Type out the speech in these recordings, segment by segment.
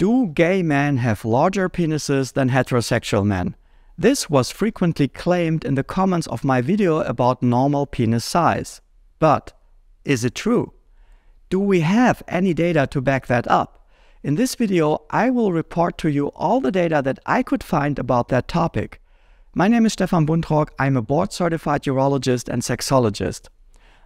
Do gay men have larger penises than heterosexual men? This was frequently claimed in the comments of my video about normal penis size. But is it true? Do we have any data to back that up? In this video, I will report to you all the data that I could find about that topic. My name is Stefan Buntrock. I'm a board certified urologist and sexologist.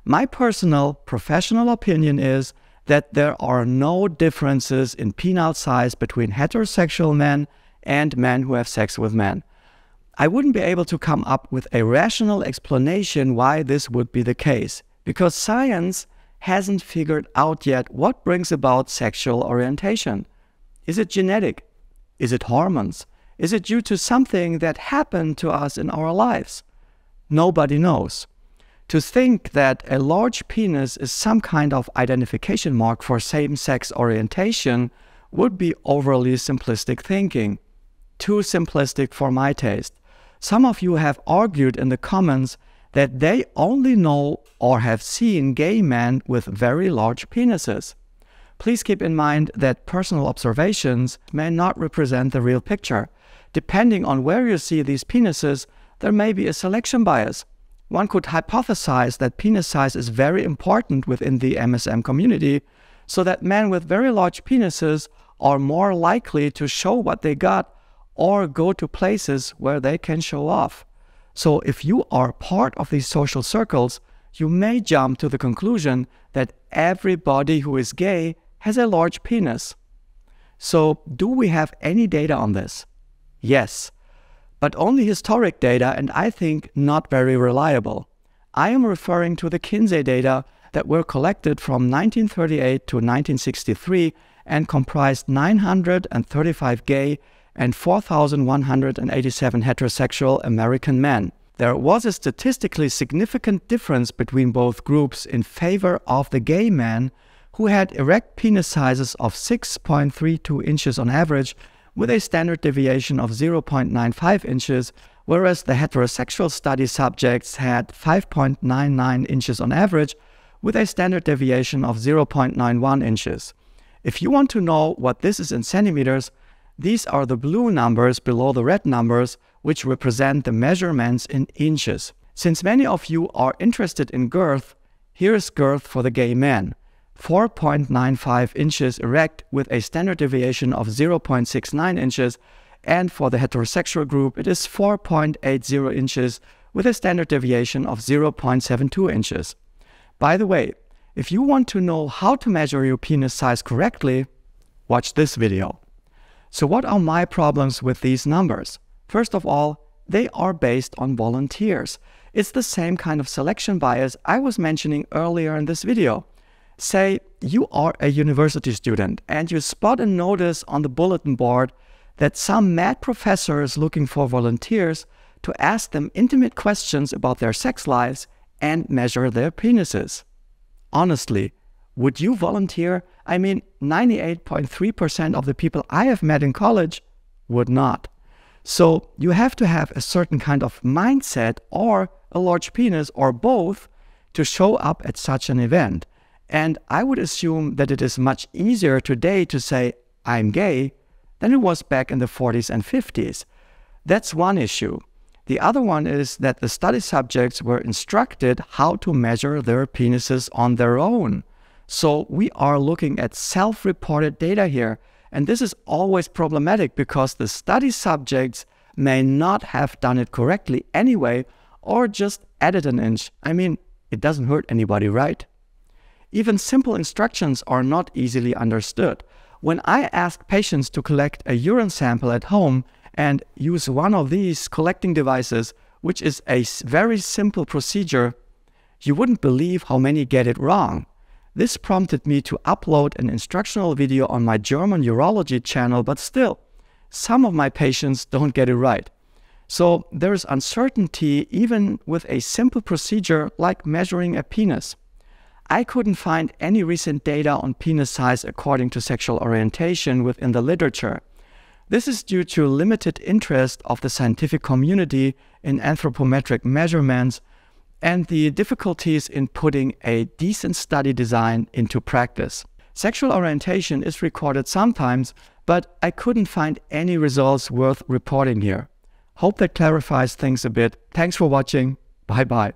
My personal professional opinion is that there are no differences in penile size between heterosexual men and men who have sex with men. I wouldn't be able to come up with a rational explanation why this would be the case, because science hasn't figured out yet what brings about sexual orientation. Is it genetic? Is it hormones? Is it due to something that happened to us in our lives? Nobody knows. To think that a large penis is some kind of identification mark for same sex orientation would be overly simplistic thinking. Too simplistic for my taste. Some of you have argued in the comments that they only know or have seen gay men with very large penises. Please keep in mind that personal observations may not represent the real picture. Depending on where you see these penises, there may be a selection bias. One could hypothesize that penis size is very important within the MSM community, so that men with very large penises are more likely to show what they got or go to places where they can show off. So if you are part of these social circles, you may jump to the conclusion that everybody who is gay has a large penis. So do we have any data on this? Yes, but only historic data and I think not very reliable. I am referring to the Kinsey data that were collected from 1938 to 1963 and comprised 935 gay and 4,187 heterosexual American men. There was a statistically significant difference between both groups in favor of the gay men who had erect penis sizes of 6.32 inches on average with a standard deviation of 0.95 inches, whereas the heterosexual study subjects had 5.99 inches on average with a standard deviation of 0.91 inches. If you want to know what this is in centimeters, these are the blue numbers below the red numbers, which represent the measurements in inches. Since many of you are interested in girth, here is girth for the gay man. 4.95 inches erect with a standard deviation of 0.69 inches, and for the heterosexual group, it is 4.80 inches with a standard deviation of 0.72 inches. By the way, if you want to know how to measure your penis size correctly, watch this video. So what are my problems with these numbers? First of all, they are based on volunteers. It's the same kind of selection bias I was mentioning earlier in this video. Say you are a university student and you spot a notice on the bulletin board that some mad professor is looking for volunteers to ask them intimate questions about their sex lives and measure their penises. Honestly, would you volunteer? I mean, 98.3% of the people I have met in college would not. So you have to have a certain kind of mindset or a large penis or both to show up at such an event. And I would assume that it is much easier today to say, I'm gay, than it was back in the 40s and 50s. That's one issue. The other one is that the study subjects were instructed how to measure their penises on their own. So we are looking at self-reported data here. And this is always problematic because the study subjects may not have done it correctly anyway, or just added an inch. I mean, it doesn't hurt anybody, right? Even simple instructions are not easily understood. When I ask patients to collect a urine sample at home and use one of these collecting devices, which is a very simple procedure, you wouldn't believe how many get it wrong. This prompted me to upload an instructional video on my German urology channel, but still, some of my patients don't get it right. So there's uncertainty even with a simple procedure like measuring a penis. I couldn't find any recent data on penis size according to sexual orientation within the literature. This is due to limited interest of the scientific community in anthropometric measurements and the difficulties in putting a decent study design into practice. Sexual orientation is recorded sometimes, but I couldn't find any results worth reporting here. Hope that clarifies things a bit. Thanks for watching. Bye bye.